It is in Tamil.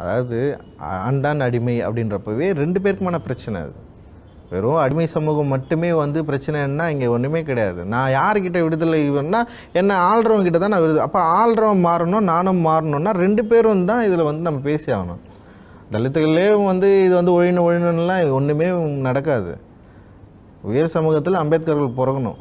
அதாவது ஆண்டான் அடிமை அப்படின்றப்பவே ரெண்டு பேருக்குமான பிரச்சனை அது. வெறும் அடிமை சமூகம் மட்டுமே வந்து பிரச்சனைன்னா இங்கே ஒன்றுமே கிடையாது. நான் யார்கிட்ட விடுதலை வேணும்னா என்ன ஆள்றவங்க கிட்ட தான் நான் விடுது அப்போ ஆள்றவன் மாறணும் நானும் மாறணும்னா ரெண்டு பேரும் தான் இதில் வந்து நம்ம பேசி ஆகணும். தலித்துகளே வந்து இது வந்து ஒழினு ஒழினுலாம் ஒன்றுமே நடக்காது. உயர் சமூகத்தில் அம்பேத்கர்கள் பிறகணும்